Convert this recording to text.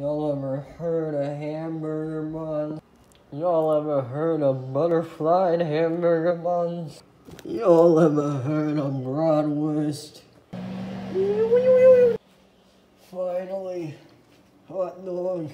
Y'all ever heard of hamburger buns? Y'all ever heard of butterfly hamburger buns? Y'all ever heard of bratwurst? Finally, hot dog.